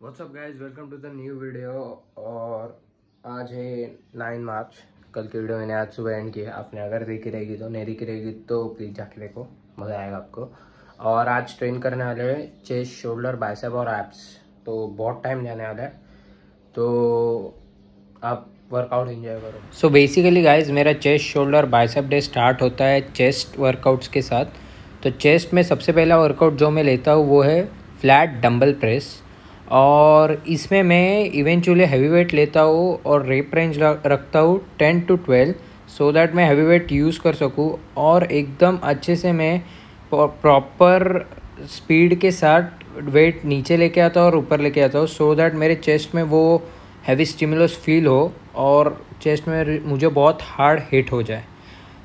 What's up guys welcome to the new video और आज है नाइन मार्च कल की वीडियो मैंने आज सुबह एंड की है आपने अगर देखी रहेगी तो नहीं देखी रहेगी तो प्लीज़ जाके देखो। मज़ा आएगा आपको। और आज ट्रेन करने वाले हैं चेस्ट शोल्डर बाइसेप और एप्स तो बहुत टाइम जाने वाला है। तो आप वर्कआउट एंजॉय करो। सो बेसिकली गाइज़ मेरा chest shoulder bicep day start होता है चेस्ट वर्कआउट्स के साथ। तो चेस्ट में सबसे पहला वर्कआउट जो मैं लेता हूँ वो है फ्लैट डम्बल प्रेस और इसमें मैं इवेंचुअली हैवी वेट लेता हूँ और रेप रेंज रखता हूँ ten to twelve so that मैं हैवी वेट यूज़ कर सकूँ और एकदम अच्छे से मैं प्रॉपर स्पीड के साथ वेट नीचे लेके आता हूँ और ऊपर लेके आता हूँ सो दैट मेरे चेस्ट में वो हैवी स्टिमुलस फील हो और चेस्ट में मुझे बहुत हार्ड हिट हो जाए।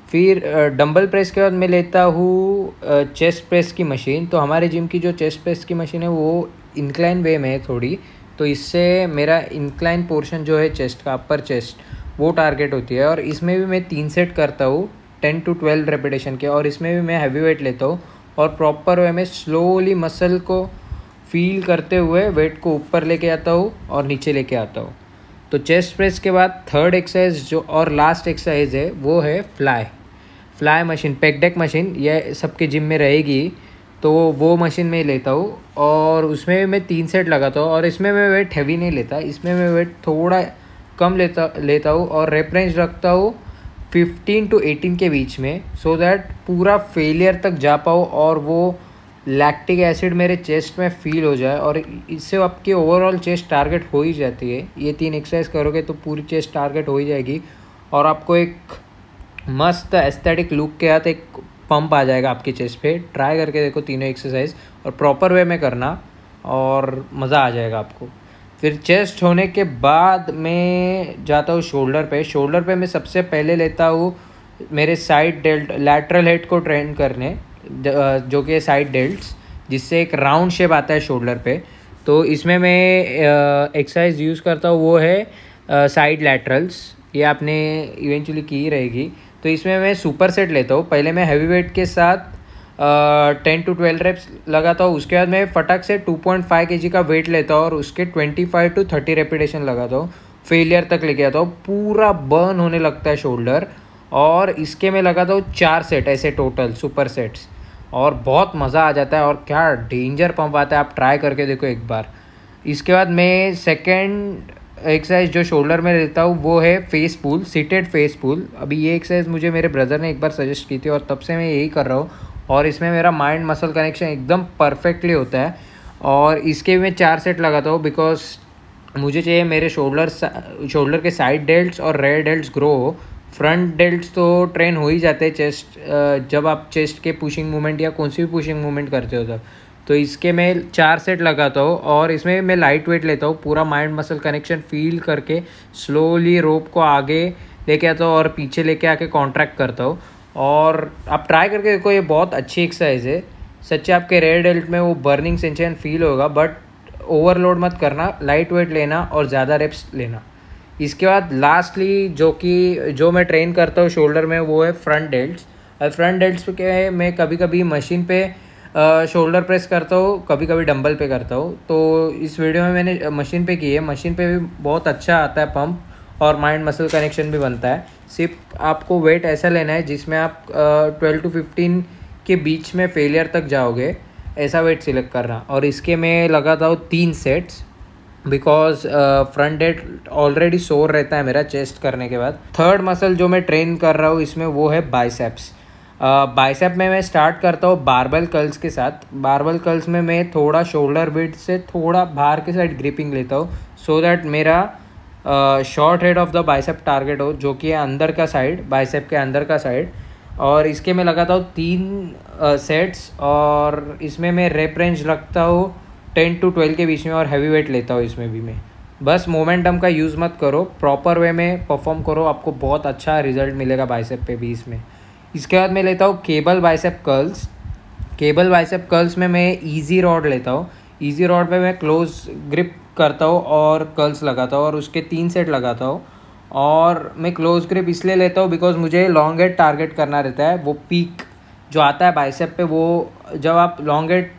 फिर डंबल प्रेस के बाद मैं लेता हूँ चेस्ट प्रेस की मशीन तो हमारे जिम की जो चेस्ट प्रेस की मशीन है, वो इंक्लाइन वे में है थोड़ी तो इससे मेरा इंक्लाइन पोर्शन जो है चेस्ट का अपर चेस्ट वो टारगेट होती है। और इसमें भी मैं तीन सेट करता हूँ टेन टू ट्वेल्व रेपिटेशन के। और इसमें भी मैं हैवी वेट लेता हूँ। और प्रॉपर वे में स्लोली मसल को फील करते हुए वेट को ऊपर लेके आता हूँ और नीचे लेके आता हूँ। तो चेस्ट प्रेस के बाद थर्ड एक्सरसाइज जो और लास्ट एक्सरसाइज है, वो है fly fly machine pec deck machine यह सबके जिम में रहेगी। तो वो मशीन में लेता हूँ और उसमें मैं तीन सेट लगाता हूँ और इसमें मैं वेट हैवी नहीं लेता। इसमें मैं वेट थोड़ा कम लेता लेता हूँ और रेफरेंस रखता हूँ फिफ्टीन टू एटीन के बीच में सो so दैट पूरा फेलियर तक जा पाऊँ और वो लैक्टिक एसिड मेरे चेस्ट में फील हो जाए और इससे आपकी ओवरऑल चेस्ट टारगेट हो ही जाती है। ये तीन एक्सरसाइज करोगे तो पूरी चेस्ट टारगेट हो ही जाएगी और आपको एक मस्त एस्थेटिक लुक के साथ एक पंप आ जाएगा आपके चेस्ट पे। ट्राई करके देखो तीनों एक्सरसाइज और प्रॉपर वे में करना और मज़ा आ जाएगा आपको। फिर चेस्ट होने के बाद मैं जाता हूँ शोल्डर पे। शोल्डर पे मैं सबसे पहले लेता हूँ मेरे साइड डेल्ट लैटरल हेड को ट्रेन करने, जो कि साइड डेल्ट्स जिससे एक राउंड शेप आता है शोल्डर पे। तो इसमें मैं एक्सरसाइज यूज़ करता हूँ, वो है साइड लैटरल्स ये आपने इवेंचुअली की रहेगी। तो इसमें मैं सुपर सेट लेता हूँ। पहले मैं हैवी वेट के साथ टेन टू ट्वेल्व रेप्स लगाता हूँ। उसके बाद मैं फटक से टू पॉइंट फाइव के जी का वेट लेता हूँ और उसके twenty five to thirty repetition लगाता हूँ। फेलियर तक लेके आता हूँ। पूरा बर्न होने लगता है शोल्डर और इसके मैं लगाता हूँ चार सेट ऐसे टोटल सुपर सेट्स और बहुत मज़ा आ जाता है और क्या डेंजर पंप आता है, आप ट्राई करके देखो एक बार। इसके बाद मैं सेकेंड एक्सरसाइज जो शोल्डर में लेता हूँ, वो है face pull seated face pull अभी ये एक्सरसाइज मुझे मेरे ब्रदर ने एक बार सजेस्ट की थी और तब से मैं यही कर रहा हूँ। और इसमें मेरा माइंड मसल कनेक्शन एकदम परफेक्टली होता है। और इसके मैं चार सेट लगाता हूँ बिकॉज़ मुझे चाहिए मेरे शोल्डर शोल्डर के साइड डेल्ट्स और रेयर डेल्ट्स ग्रो हो। फ्रंट डेल्ट्स तो ट्रेन हो ही जाते हैं चेस्ट जब आप चेस्ट के पुशिंग मूवमेंट या कौन सी भी पुशिंग मूवमेंट करते हो तब। तो इसके मैं चार सेट लगाता हूँ और इसमें मैं लाइट वेट लेता हूँ। पूरा माइंड मसल कनेक्शन फील करके स्लोली रोप को आगे लेके आता हूँ और पीछे लेके आके कॉन्ट्रैक्ट करता हूँ। और आप ट्राई करके देखो, ये बहुत अच्छी एक्सरसाइज है। सच्चे आपके रेड डेल्ट में वो बर्निंग सेंशन फील होगा बट ओवरलोड मत करना लाइट वेट लेना और ज़्यादा रेप्स लेना। इसके बाद लास्टली जो कि, जो मैं ट्रेन करता हूँ शोल्डर में, वो है फ्रंट डेल्ट और फ्रंट डेल्ट है, मैं कभी कभी मशीन पे शोल्डर प्रेस करता हूँ कभी कभी डंबल पे करता हूँ। तो इस वीडियो में मैंने मशीन पे की है। मशीन पे भी बहुत अच्छा आता है पंप और माइंड मसल कनेक्शन भी बनता है। सिर्फ़ आपको वेट ऐसा लेना है जिसमें आप ट्वेल्व टू फिफ्टीन के बीच में फेलियर तक जाओगे, ऐसा वेट सिलेक्ट करना। और इसके मैं लगाता हूँ तीन सेट्स बिकॉज़ फ्रंट डेट ऑलरेडी सोर रहता है मेरा चेस्ट करने के बाद। थर्ड मसल जो मैं ट्रेन कर रहा हूँ, इसमें वो है बाइसेप्स बाइसेप में मैं स्टार्ट करता हूँ बारबल कर्ल्स के साथ। बारबल कर्ल्स में मैं थोड़ा शोल्डर बिट से थोड़ा बाहर के साइड ग्रिपिंग लेता हूँ सो दैट मेरा short head of the bicep target हो, जो कि है अंदर का साइड बाइसेप के अंदर का साइड और इसके मैं लगाता हूँ तीन सेट्स और इसमें मैं रेप रेंज रखता हूँ टेन टू ट्वेल्व के बीच में और हैवी वेट लेता हूँ इसमें भी मैं। बस मोमेंटम का यूज़ मत करो प्रॉपर वे में परफॉर्म करो, आपको बहुत अच्छा रिज़ल्ट मिलेगा बाइसेप पे भी इसमें। इसके बाद मैं लेता हूँ cable bicep curls. Cable bicep curls में मैं इजी रॉड लेता हूँ। इजी रॉड पे मैं क्लोज ग्रिप करता हूँ और कर्ल्स लगाता हूँ और उसके तीन सेट लगाता हूँ। और मैं क्लोज ग्रिप इसलिए लेता हूँ बिकॉज़ मुझे लॉन्ग हेड टारगेट करना रहता है। वो पीक जो आता है बाइसेप पे, वो जब आप लॉन्ग हेड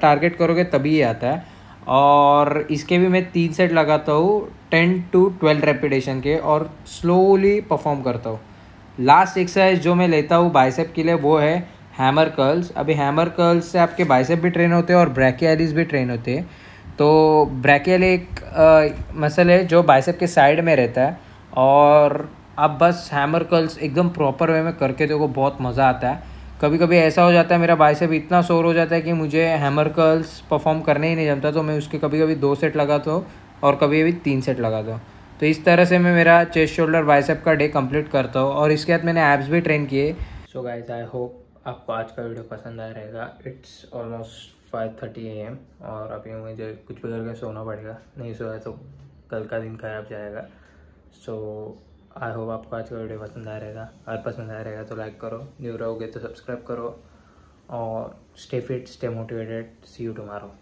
टारगेट करोगे तभी आता है। और इसके भी मैं तीन सेट लगाता हूँ टेन टू ट्वेल्व रेपिटेशन के और स्लोली परफॉर्म करता हूँ। लास्ट एक्सरसाइज जो मैं लेता हूँ बाइसेप के लिए वो है हैमर कर्ल्स अभी हैमर कर्ल्स से आपके बाइसेप भी ट्रेन होते हैं और ब्रैकियालिस भी ट्रेन होते हैं. तो ब्रैकियल एक मसल है जो बाइसेप के साइड में रहता है और अब बस हैमर कर्ल्स एकदम प्रॉपर वे में करके देखो, बहुत मज़ा आता है. कभी कभी ऐसा हो जाता है मेरा बाइसेप इतना शोर हो जाता है कि मुझे हैमर कर्ल्स परफॉर्म करने ही नहीं जमता तो मैं उसके कभी कभी दो सेट लगाता हूँ और कभी कभी तीन सेट लगाता हूँ तो इस तरह से मैं मेरा चेस्ट शोल्डर बाइसेप का डे कंप्लीट करता हूँ और इसके बाद मैंने एप्स भी ट्रेन किए। सो गाइस आई होप आपको आज का वीडियो पसंद आया रहेगा। It's almost five thirty A M और अभी मुझे कुछ भी करके सोना पड़ेगा। नहीं सोया तो कल का दिन खराब जाएगा। सो आई होप आपको आज का वीडियो पसंद आया रहेगा। अगर पसंद आया रहेगा तो लाइक करो। न्यू रहोगे तो सब्सक्राइब करो। और stay fit stay motivated see you tomorrow